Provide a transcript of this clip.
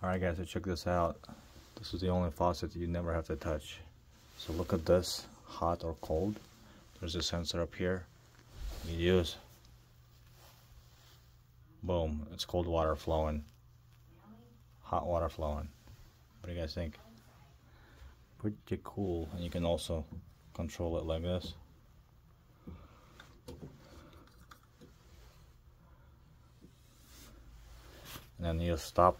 Alright guys, so check this out. This is the only faucet you never have to touch. So look at this, hot or cold. There's a sensor up here. You use. Boom, it's cold water flowing. Hot water flowing. What do you guys think? Pretty cool. And you can also control it like this. And then you stop